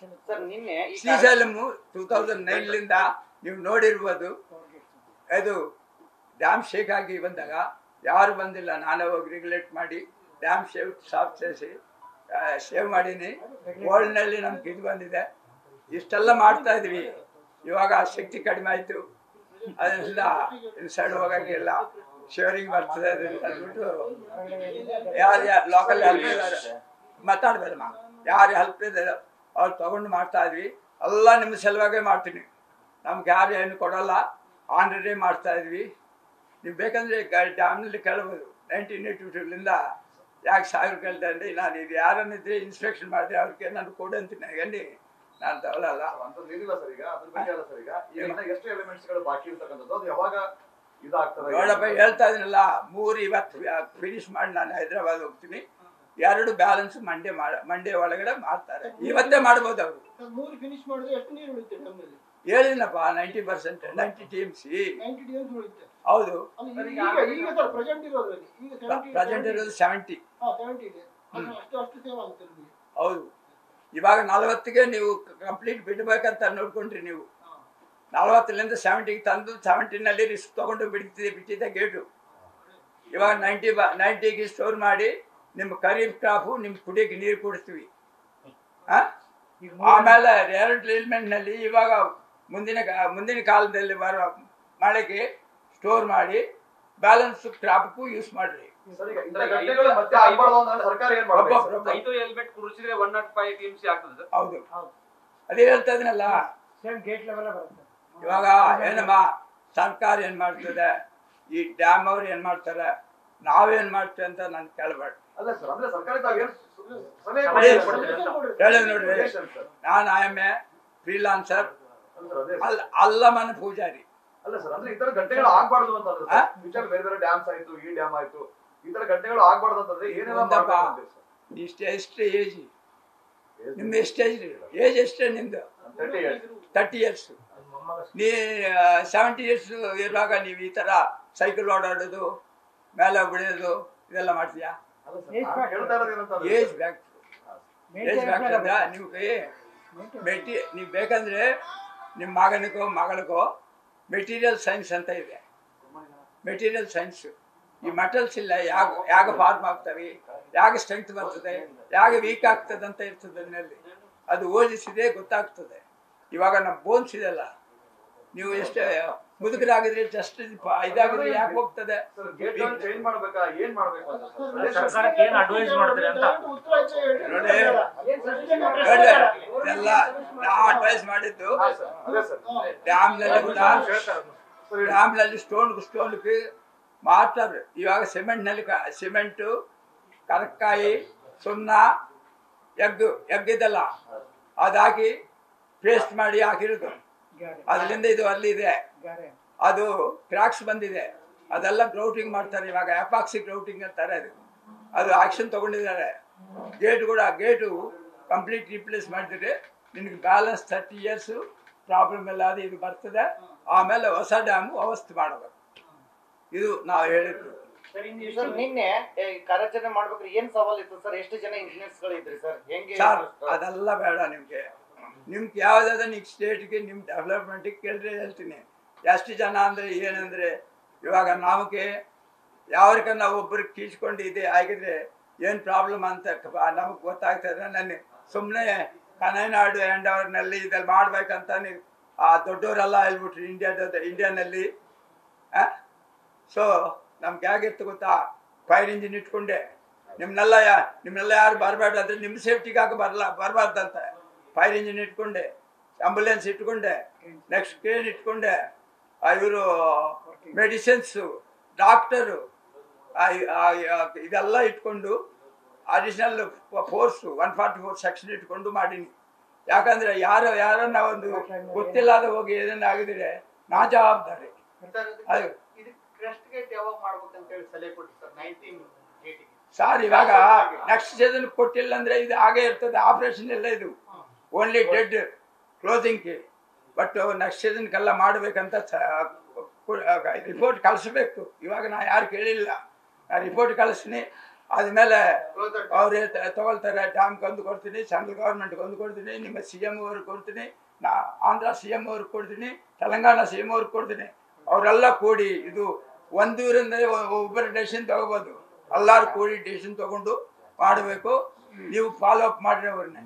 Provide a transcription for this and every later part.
Sir, ನಿನ್ನೆ ಈ Srisailam two thousand ನೈನ್ಲಿಂದ ನೀವು ನೋಡಿರ್ಬೋದು. ಅದು ಡ್ಯಾಮ್ ಶೇಕ್ ಆಗಿ ಬಂದಾಗ ಯಾರು ಬಂದಿಲ್ಲ, ನಾನೇ ಹೋಗಿ ರೆಗ್ಯುಲೇಟ್ ಮಾಡಿ ಡ್ಯಾಮ್ ಶೇವ್ ಸಾಫ್ చేసి ಶೇವ್ ಮಾಡೀನಿ. ಗೋಲ್ಡ್ನಲ್ಲಿ ನಮ್ಗೆ ಇದು ಬಂದಿದೆ. ಇಷ್ಟೆಲ್ಲ ಮಾಡ್ತಾ ಇದ್ವಿ. ಇವಾಗ ಶಕ್ತಿ ಕಡಿಮೆ ಆಯಿತು. ಅದರಿಂದ ಸೈಡ್ ಹೋಗೋಕ್ಕೆಲ್ಲ ಶೇರಿಂಗ್ ಬರ್ತದೆ ಅದರಿಂದ ಅಂದ್ಬಿಟ್ಟು ಯಾರು ಯಾರು ಲೋಕಲ್ ಹೆಲ್ಪ್ ಮಾತಾಡ್ಬೇಡಮ್ಮ. ಯಾರು ಹೆಲ್ಪ್ ಇದ್ದಾರೆ? ಅವ್ರು ತಗೊಂಡು ಮಾಡ್ತಾ ಇದ್ವಿ. ಎಲ್ಲ ನಿಮ್ಮ ಸಲುವಾಗೇ ಮಾಡ್ತೀನಿ. ನಮ್ಗೆ ಯಾರು ಏನು ಕೊಡೋಲ್ಲ ಆನ್ಲೈನೇ ಮಾಡ್ತಾ ಇದ್ವಿ. ನೀವು ಬೇಕಂದ್ರೆ ಡ್ಯಾಮ್ನಲ್ಲಿ ಕೇಳ್ಬೋದು. ನೈನ್ಟೀನ್ ಏಯ್ಟಿ ಟೂಲಿಂದ ಯಾಕೆ ಸಾವಿರ ಕೇಳ್ತಾ ಇದ್ದೆ? ನಾನು ಇದು ಯಾರನ್ನಿದ್ರೆ ಇನ್ಸ್ಪೆಕ್ಷನ್ ಮಾಡಿದೆ ಅವ್ರಿಗೆ ನಾನು ಕೊಡು ಅಂತೀನಿ. ಗಂಡಿ ನಾನು ತಗೊಳ್ಳಲ್ಲ ನೋಡಪ್ಪ ಹೇಳ್ತಾ ಇದೀನಲ್ಲ ಮೂರು ಇವತ್ತು ಫಿನಿಶ್ ಮಾಡಿ ನಾನು ಹೈದ್ರಾಬಾದ್ ಹೋಗ್ತೀನಿ. ಎರಡು ಬ್ಯಾಲೆನ್ಸ್ ಮಂಡೆ ಮಂಡೆ ಮಂಡೇ ಒಳಗಡೆ ಮಾಡ್ತಾರೆ. ಇವತ್ತೇ ಮಾಡ್ಬೋದು ಅವರು. ಮೂರು ಫಿನಿಶ್ ಮಾಡಿದ್ರೆ ಎಷ್ಟು ನೀರು ಉಳಿಯುತ್ತೆ ಡ್ಯಾಮ್ನಲ್ಲಿ ಹೇಳಿನಪ್ಪ ninety percent ninety T M C ಹೌದು. ಈಗ ಈಗ ಪ್ರೆಸೆಂಟ್ ಇರೋದ್ರಲ್ಲಿ ಈಗ ಪ್ರೆಸೆಂಟ್ ಇರೋದು ಸೆವೆಂಟಿ ಹೌದು. ಇವಾಗ ನಲವತ್ತಿಗೆ ನೀವು ಕಂಪ್ಲೀಟ್ ಬಿಡ್ಬೇಕಂತ ನೋಡ್ಕೊಂಡ್ರಿ ನೀವು. ನಲವತ್ತರಿಂದ ಸೆವೆಂಟಿಗೆ ತಂದು ಸೆವೆಂಟಿನಲ್ಲಿ ರಿಸ್ಕ್ ತಗೊಂಡು ಬಿಡ್ತಿದ್ದೆ ಬಿಟ್ಟಿದ್ದೆ ಗೇಟು ಇವಾಗ ನೈಂಟಿ ಬ ನೈಂಟಿಗೆ ಸ್ಟೋರ್ ಮಾಡಿ ನಿಮ್ಮ ಖರೀಫ್ ಸ್ಟಾಫು ನಿಮ್ಮ ಕುಡಿಯಕ್ಕೆ ನೀರು ಕೊಡ್ತೀವಿ ಆ? ಆಮೇಲೆ ಎರಡು ನಲ್ಲಿ ಇವಾಗ ಮುಂದಿನ ಮುಂದಿನ ಕಾಲದಲ್ಲಿ ಬರೋ ಮಳೆಗೆ ಸ್ಟೋರ್ ಮಾಡಿ ಬ್ಯಾಲೆನ್ಸ್ ಕ್ರಾಪ್ಗೂ ಯೂಸ್ ಮಾಡ್ರಿ. ಹೌದು. ಅದೇ ಹೇಳ್ತಾ ಇವಾಗ ಏನಮ್ಮ? ಸರ್ಕಾರ ಏನ್ ಮಾಡ್ತದೆ? ಈ ಡ್ಯಾಮ್ ಅವ್ರು ಏನ್ ಮಾಡ್ತಾರೆ? ನಾವೇನ್ ಮಾಡ್ತೇವೆ ಅಂತ ನಾನು ಕೇಳಬೇಡ ಅಲ್ಲ ಸರ್ ಅಂದ್ರೆ ಸರ್ಕಾರ ತಾವೇನು ಸಲಹೆ? ಹೇಳಿ ನೋಡ್ರಿ ನಾನು ಐ ಎಂ ಎ ಫ್ರೀಲಾನ್ಸರ್ ಅಲ್ಲ ಅಲ್ಲಮನ ಪೂಜಾರಿ. ಅಲ್ಲ ಸರ್ ಅಂದ್ರೆ ಇತರ ಗಂಟೆಗಳು ಆಗ್ಬಾರ್ದು ಅಂತಂದ್ರೆ ಫ್ಯೂಚರ್ ಬೇರೆ ಬೇರೆ ಡ್ಯಾಮ್ಸ್ ಆಯ್ತು ಈ ಡ್ಯಾಮ್ ಆಯ್ತು. ಈ ಗಂಟೆಗಳು ಆಗ್ಬಾರ್ದು ಅಂತಂದ್ರೆ ಏನೆಲ್ಲ. ಮಾಡ್ಬೇಕು ಸರ್? ಇಷ್ಟು ಎಷ್ಟು ಏಜ್? ನಿಮ್ದು ಎಷ್ಟು ಏಜ್ ಏಜ್ ಎಷ್ಟೇ ನಿಮ್ದು? ತರ್ಟಿ ಇಯರ್ಸ್ ನೀ ಸೆವೆಂಟಿ ಇಯರ್ಸ್ ಇರುವಾಗ ನೀವು ಈ ತರ ಸೈಕಲ್ ಓಡಾಡೋದು ಮೇಲೆ ಬಿಡೋದು ಇದೆಲ್ಲ ಮಾಡ್ತೀಯಾ? ಏಜ್ ಬ್ಯಾಕ್ ಏಜ್ ಬ್ಯಾಕ್ ಅಂದ್ರೆ ನೀವು ಮೆಟಿ ನೀವು ಬೇಕಂದ್ರೆ ನಿಮ್ಮ ಮಗನಿಗೋ ಮಗಳಿಗೋ ಮೆಟೀರಿಯಲ್ ಸೈನ್ಸ್ ಅಂತ ಇದೆ. ಮೆಟೀರಿಯಲ್ ಸೈನ್ಸ್ ಈ ಮೆಟಲ್ಸ್ ಇಲ್ಲ ಯಾಗ ಯಾಗ ಫಾರ್ಮ್ ಆಗ್ತವೆ ಯಾಗ ಸ್ಟ್ರೆಂತ್ ಬರ್ತದೆ ಯಾಗ ವೀಕ್ ಆಗ್ತದೆ ಅಂತ ಇರ್ತದೆ ಅದರಲ್ಲಿ. ಅದು ಓದಿಸಿದೆ ಗೊತ್ತಾಗ್ತದೆ. ಇವಾಗ ನಮ್ಮ ಬೋನ್ಸ್ ಇದೆಲ್ಲ. ನೀವು ಎಷ್ಟೇ ಮುದುಕರಾಗಿದ್ರೆ ಜಸ್ಟ್ ಇದಾಗಿದ್ರೆ ಯಾಕೆ ಹೋಗ್ತದೆ. ಎಲ್ಲ ನಾ ಅಡ್ವೈಸ್ ಮಾಡಿದ್ದು ಡ್ಯಾಮ್ನಲ್ಲಿ ಕೂಡ ಸ್ಟೋನ್ ಸ್ಟೋನ್ಗೆ ಮಾಡ್ತಾರೆ ಇವಾಗ ಸಿಮೆಂಟ್ನಲ್ಲಿ ಸಿಮೆಂಟು ಕರಕಾಯಿ ಸುಣ್ಣ ಎಗ್ ಎಗ್ ಇದೆಲ್ಲ ಅದಾಕಿ ಪೇಸ್ಟ್ ಮಾಡಿ ಹಾಕಿರೋದು. ಅದರಿಂದ ಇದು ಅಲ್ಲಿ ಇದೆ ಅದು ಕ್ರಾಕ್ಸ್ ಬಂದಿದೆ. ಅದೆಲ್ಲ ಗ್ರೌಟಿಂಗ್ ಮಾಡ್ತಾರೆ ಇವಾಗ ಆಪಾಕ್ಸಿ ಗ್ರೌಟಿಂಗ್ ಅಂತಾರೆ ಅದು. ಅದು ಆಕ್ಷನ್ ತಗೊಂಡಿದ್ದಾರೆ. ಗೇಟ್ ಕೂಡ ಗೇಟು ಕಂಪ್ಲೀಟ್ ರಿಪ್ಲೇಸ್ ಮಾಡಿದ್ರೆ ನಿನಗೆ ಬ್ಯಾಲೆನ್ಸ್ ಥರ್ಟಿ ಇಯರ್ಸು ಪ್ರಾಬ್ಲಮ್ ಎಲ್ಲ ಅದು ಇದು ಬರ್ತದೆ. ಆಮೇಲೆ ಹೊಸ ಡ್ಯಾಮು ಅವಸ್ಥೆ ಮಾಡಬೇಕು ಇದು ನಾವು ಹೇಳಿದ್ರು ಸರ್ ನಿನ್ನೆ ಏ, ಕಾರ್ಯಾಚರಣೆ ಮಾಡ್ಬೇಕ್ರಿ ಏನ್ ಸವಾಲ್ ಇತ್ತು? ಸರ್ ಎಷ್ಟು ಜನ ಇಂಜಿನಿಯರ್ಸ್ಗಳು ಇದ್ರಿ ಸರ್? ಹೆಂಗೆ ಅದೆಲ್ಲ ಬೇಡ ನಿಮಗೆ. ನಿಮ್ಗೆ ಯಾವುದಾದ ನಿಮ್ಮ ಸ್ಟೇಟ್ಗೆ ನಿಮ್ಮ ಡೆವಲಪ್ಮೆಂಟಿಗೆ ಕೇಳಿದ್ರೆ ಹೇಳ್ತೀನಿ. ಎಷ್ಟು ಜನ ಅಂದರೆ ಏನಂದರೆ, ಇವಾಗ ನಮಗೆ ಯಾವ್ರಿಗನ್ನ ಒಬ್ಬರು ಕೀಚ್ಕೊಂಡು ಇದೆ ಆಗಿದ್ರೆ ಏನು ಪ್ರಾಬ್ಲಮ್ ಅಂತ ನಮಗೆ ಗೊತ್ತಾಗ್ತದೆ. ನನಗೆ ಸುಮ್ಮನೆ ಕನೈನಾಡು ಆ್ಯಂಡ್ ಅವ್ರನ್ನಲ್ಲಿ ಇದ್ರಲ್ಲಿ ಮಾಡ್ಬೇಕಂತ ನೀವು, ಆ ದೊಡ್ಡವರೆಲ್ಲ ಹೇಳ್ಬಿಟ್ರು ಇಂಡಿಯಾದ ಇಂಡಿಯಾನಲ್ಲಿ ಸೊ ನಮ್ಗೆ ಹೇಗಿತ್ತು ಗೊತ್ತಾ? ಫೈರ್ ಇಂಜಿನ್ ಇಟ್ಕೊಂಡೆ. ನಿಮ್ಮನ್ನೆಲ್ಲ ನಿಮ್ಮನ್ನೆಲ್ಲ ಯಾರು ಬರಬೇಡ ಅಂದ್ರೆ ನಿಮ್ಮ ಸೇಫ್ಟಿಗಾಗ ಬರಲ್ಲ ಬರಬಾರ್ದಂತ. ಫೈರ್ ಇಂಜಿನ್ ಇಟ್ಕೊಂಡೆ ಆಂಬುಲೆನ್ಸ್ ಇಟ್ಕೊಂಡೆ ನೆಕ್ಸ್ಟ್ ಕ್ರೇನ್ ಇಟ್ಕೊಂಡೆ. ಇವರು ಮೆಡಿಸಿನ್ಸು ಡಾಕ್ಟರು ಇದೆಲ್ಲ ಇಟ್ಕೊಂಡು additional force one forty four section ಇಟ್ಕೊಂಡು ಮಾಡೀನಿ. ಯಾಕಂದ್ರೆ ಯಾರೋ ಯಾರನ್ನ ಒಂದು ಗೊತ್ತಿಲ್ಲದ ಹೋಗಿ ಏನನ್ನ ಆಗಿದ್ರೆ ನಾ ಜವಾಬ್ದಾರಿ ಸರ್ ಇವಾಗ ನೆಕ್ಸ್ಟ್ ಸೀಸನ್ ಕೊಟ್ಟಿಲ್ಲ ಅಂದ್ರೆ ಇದು ಆಗೇ ಇರ್ತದೆ ಆಪರೇಷನ್ ಎಲ್ಲ ಇದು. Only dead closing but next ಸೀಸನ್ಗೆಲ್ಲ ಮಾಡಬೇಕಂತ ರಿಪೋರ್ಟ್ ಕಳಿಸ್ಬೇಕು. ಇವಾಗ ನಾ ಯಾರು ಕೇಳಿಲ್ಲ. ನಾ ರಿಪೋರ್ಟ್ ಕಳಿಸ್ತೀನಿ. ಆದ್ಮೇಲೆ ಅವ್ರು ತಗೊಳ್ತಾರೆ ಡ್ಯಾಮ್ ಒಂದು ಕೊಡ್ತೀನಿ ಸೆಂಟ್ರಲ್ ಗೌರ್ಮೆಂಟ್ಗೆ ಒಂದು ಕೊಡ್ತೀನಿ ನಿಮ್ಮ ಸಿ ಎಂ ಅವ್ರಿಗೆ ಕೊಡ್ತೀನಿ ನಾ ಆಂಧ್ರ ಸಿ ಎಂ ಅವ್ರಿಗೆ ಕೊಡ್ತೀನಿ ತೆಲಂಗಾಣ ಸಿ ಎಂ ಅವ್ರಿಗೆ ಕೊಡ್ತೀನಿ. ಅವರೆಲ್ಲ ಕೂಡಿ ಇದು ಒಂದೂರಿಂದ ಒಬ್ಬರು ಡೆಸಿಷನ್ ತಗೋಬೋದು. ಎಲ್ಲರೂ ಕೂಡಿ ಡೆಸಿಷನ್ ತಗೊಂಡು ಮಾಡಬೇಕು. ನೀವು ಫಾಲೋ ಅಪ್ ಮಾಡ್ರಿ ಅವ್ರನ್ನ.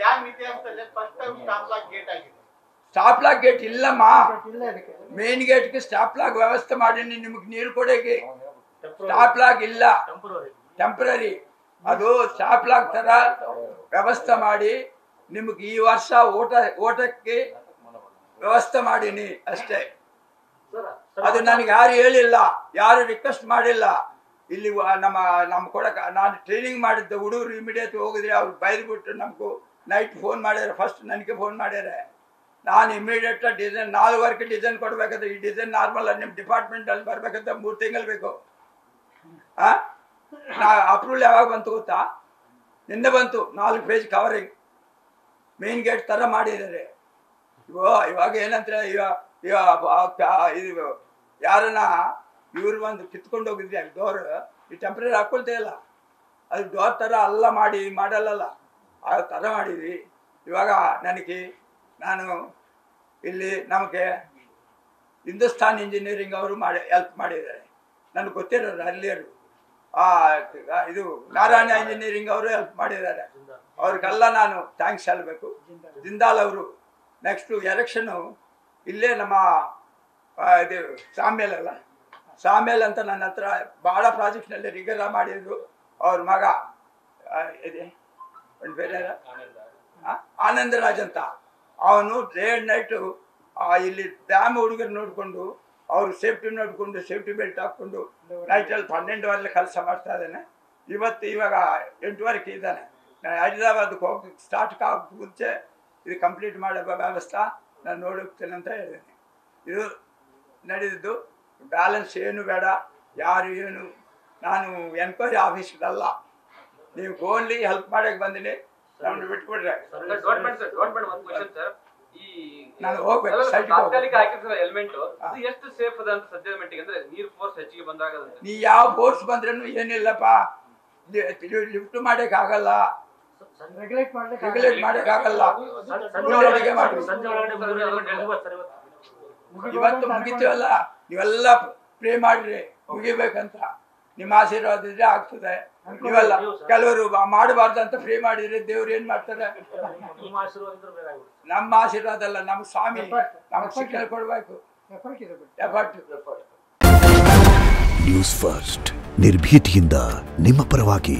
ಡ್ಯಾಮ್ ಇತಿಹಾಸದಲ್ಲಿ first time stop lock gate ಆಗಿದೆ. ಸ್ಟಾಪ್ ಲಾಕ್ ಗೇಟ್ ಇಲ್ಲಮ್ಮ. ಮೇನ್ ಗೇಟ್ಗೆ ಸ್ಟಾಪ್ ಲಾಕ್ ವ್ಯವಸ್ಥೆ ಮಾಡೀನಿ ನಿಮಗೆ ನೀರು ಕೊಡಕ್ಕೆ. ಸ್ಟಾಪ್ ಲಾಕ್ ಇಲ್ಲ. ಟೆಂಪ್ರರಿ ಅದು ಸ್ಟಾಪ್ ಲಾಕ್ ತರ ವ್ಯವಸ್ಥೆ ಮಾಡಿ ನಿಮಗೆ ಈ ವರ್ಷ ಓಟ ಓಟಕ್ಕೆ ವ್ಯವಸ್ಥೆ ಮಾಡೀನಿ ಅಷ್ಟೇ. ಅದು ನನಗೆ ಯಾರು ಹೇಳಿಲ್ಲ ಯಾರು ರಿಕ್ವೆಸ್ಟ್ ಮಾಡಿಲ್ಲ. ಇಲ್ಲಿ ನಮ್ಮ ನಮ್ಮ ಕೊಡಕ, ನಾನು ಟ್ರೈನಿಂಗ್ ಮಾಡಿದ್ದೆ ಹುಡುಗರು ಇಮಿಡಿಯೇಟ್ ಹೋಗಿದ್ರೆ ಅವ್ರು ಬೈದ್ಬಿಟ್ಟು ನಮಗೂ. ನೈಟ್ ಫೋನ್ ಮಾಡ್ಯಾರ ಫಸ್ಟ್ ನನಗೆ ಫೋನ್ ಮಾಡ್ಯಾರ. ನಾನು ಇಮಿಡಿಯೇಟ್ ಡಿಸೈನ್ ನಾಲ್ಕುವರೆಗೆ ಡಿಸೈನ್ ಕೊಡಬೇಕಾದ್ರೆ ಈ ಡಿಸೈನ್ ನಾರ್ಮಲ್ ನಿಮ್ಮ ಡಿಪಾರ್ಟ್ಮೆಂಟಲ್ಲಿ ಬರಬೇಕಂತ ಮೂರು ತಿಂಗಳು ಬೇಕು. ನಾ ಅಪ್ರೂವಲ್ ಯಾವಾಗ ಬಂತು ಗೊತ್ತಾ? ನಿನ್ನೆ ಬಂತು, ನಾಲ್ಕು ಪೇಜ್ ಕವರಿಂಗ್ ಮೇನ್ ಗೇಟ್ ಥರ ಮಾಡಿದ್ದಾರೆ. ಇವಾಗ ಇವಾಗ ಏನಂದ್ರೆ ಇವಾಗ ಆ- ಇದು, ಯಾರನ್ನ ಇವ್ರು ಒಂದು ಕಿತ್ಕೊಂಡು ಹೋಗಿದ್ರಿ ಡೋರ್ ಈ ಟೆಂಪ್ರರಿ ಹಾಕೊಳ್ತೇ ಇಲ್ಲ. ಅದು ಡೋರ್ ಥರ ಅಲ್ಲ ಮಾಡಿ ಮಾಡಲ್ಲಲ್ಲ. ಆ ಥರ ಮಾಡಿರಿ. ಇವಾಗ ನನಗೆ, ನಾನು ಇಲ್ಲಿ ನಮಗೆ ಹಿಂದೂಸ್ತಾನ್ ಇಂಜಿನಿಯರಿಂಗ್ ಅವರು ಮಾಡಿ ಹೆಲ್ಪ್ ಮಾಡಿದ್ದಾರೆ. ನನಗೆ ಗೊತ್ತಿರೋರು ಅಲ್ಲಿಯರು ಆ, ಇದು ನಾರಾಯಣ ಇಂಜಿನಿಯರಿಂಗ್ ಅವರು ಹೆಲ್ಪ್ ಮಾಡಿದ್ದಾರೆ. ಅವ್ರಿಗೆಲ್ಲ ನಾನು ಥ್ಯಾಂಕ್ಸ್ ಹೇಳಬೇಕು. ಜಿಂದಾಲ್ ಅವರು ನೆಕ್ಸ್ಟು ಎಲೆಕ್ಷನು ಇಲ್ಲೇ ನಮ್ಮ ಇದು ಸಾಮ್ಯಲ್ಲ ಸಾಮೇಲ್ ಅಂತ ನನ್ನ ಹತ್ರ ಭಾಳ ಪ್ರಾಜೆಕ್ಟ್ನಲ್ಲಿ ರಿಗರ ಮಾಡಿದ್ರು. ಅವ್ರ ಮಗ ಇದೆ. ಒಂದು ಬೇರೆ ಆನಂದರಾಜ್ ಅಂತ. ಅವನು ಡೇ ಅಂಡ್ ನೈಟು ಇಲ್ಲಿ ಡ್ಯಾಮ್ ಹುಡುಗರು ನೋಡಿಕೊಂಡು, ಅವರು ಸೇಫ್ಟಿ ನೋಡಿಕೊಂಡು, ಸೇಫ್ಟಿ ಬೆಲ್ಟ್ ಹಾಕ್ಕೊಂಡು ನೈಟಲ್ಲಿ ಹನ್ನೆರಡುವರೆಲಿ ಕೆಲಸ ಮಾಡ್ತಾ ಇದ್ದಾನೆ. ಇವತ್ತು ಇವಾಗ ಎಂಟುವರೆಗೆ ಇದ್ದಾನೆ. ನಾನು ಹೈದರಾಬಾದ್ಗೆ ಹೋಗಿ ಸ್ಟಾರ್ಟ್ ಆಗೋಕ್ಕೆ ಮುಂಚೆ ಇದು ಕಂಪ್ಲೀಟ್ ಮಾಡೋ ವ್ಯವಸ್ಥೆ, ನಾನು ನೋಡುತ್ತೇನೆ ಅಂತ ಹೇಳಿದ್ದೇನೆ ಇದು ನಡೆದಿದ್ದು. ಬ್ಯಾಲೆನ್ಸ್ ಏನು ಬೇಡ ಯಾರು ಏನು ನಾನು ಎನ್ಕ್ವೈರಿ ಆಫೀಸ್ದಲ್ಲ ನೀವು ಓನ್ಲಿ ಹೆಲ್ಪ್ ಮಾಡಕ್ಕೆ ಬಂದಿನಿ ನಮ್ಮನ್ನು ಬಿಟ್ಬಿಟ್ರೆ ನಾನು ಹೋಗ್ಬೇಕು, ಅದು ಎಷ್ಟು ಸೇಫ್ ಅದ ಅಂತ ಸದ್ಯದ ಮಟ್ಟಿಗೆ ಅಂದ್ರೆ ನೀರ್ ಫೋರ್ಸ್ ಹೆಚ್ಚಿಗೆ ಬಂದಾಗ. ನೀ ಯಾವ ಫೋರ್ಸ್ ಬಂದ್ರೂ ಏನಿಲ್ಲಪ್ಪ. ಲಿಫ್ಟ್ ಮಾಡಕ್ ಆಗಲ್ಲ. ರೆಗ್ಯುಲೇಟ್ ಮಾಡಕ್ ಆಗಲ್ಲ. ಸಂಜೆ ಒಳಗಡೆ ಒಳಗಡೆ ಮಾಡಿ. ಸಂಜೆ ಒಳಗಡೆ ಸರ್ ಇವತ್ತು. ಇವತ್ತು ಮುಗಿತೀವಲ್ಲ ನೀವೆಲ್ಲ ಪ್ರೇ ಮಾಡ್ರಿ ಮುಗಿಬೇಕಂತ. ನಿಮ್ಮ ಆಶೀರ್ವಾದ ಇದ್ರೆ ಆಗ್ತದೆ. ನೀವೆಲ್ಲ ಕೆಲವರು ಮಾಡಬಾರ್ದು ಅಂತ ಪ್ರೇ ಮಾಡಿದ್ರೆ ದೇವ್ರು ಏನ್ ಮಾಡ್ತಾರೆ? ನಿಮ್ಮ ಆಶೀರ್ವಾದ ಅಲ್ಲ ನಮ್ಮ ಸ್ವಾಮಿ. ನಮ್ಗೆ ಶಿಕ್ಷಣ ಕೊಡ್ಬೇಕು. ನ್ಯೂಸ್ ಫಸ್ಟ್ ನಿರ್ಭೀತಿಯಿಂದ ನಿಮ್ಮ ಪರವಾಗಿ.